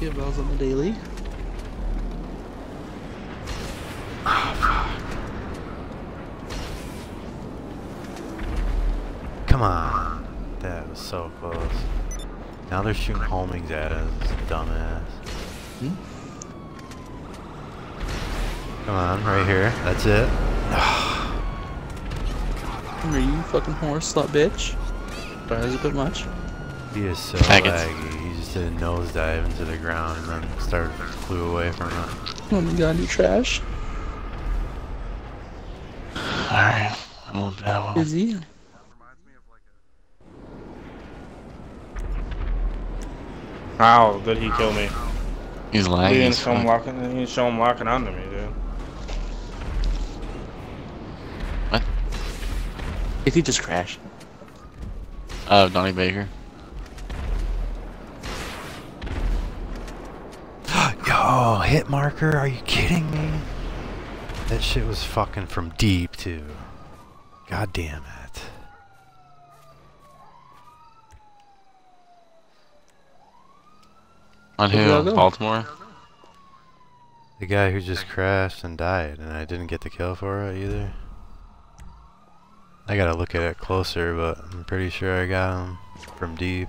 get bells on the daily. Come on. That was so close. Now they're shooting homings at us, dumbass. Hmm? Come on, right here. That's it. Are you fucking horse slut bitch? That is a bit much. He is so Faggots. laggy. He just did a nosedive into the ground and then started flew away from it. Oh my god, you trash. Alright. I'm a bad one. Is he? How did he kill me? He's He lagging. didn't as show him locking. He didn't show him locking onto me, dude. What? Did he just crash? Oh, Donnie Baker. Yo, hit marker? Are you kidding me? That shit was fucking from deep too. God damn it. On Where'd who? Baltimore? The guy who just crashed and died, and I didn't get the kill for it either. I gotta look at it closer, but I'm pretty sure I got him from deep.